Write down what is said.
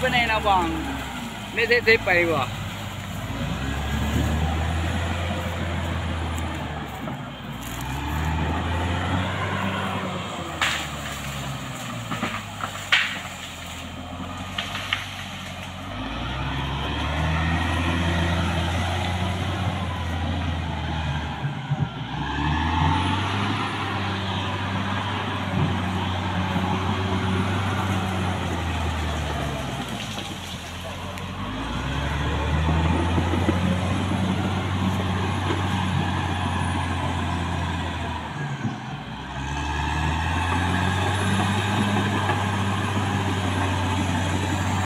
ไปในนะบองไม่ได้ได้ไปบ่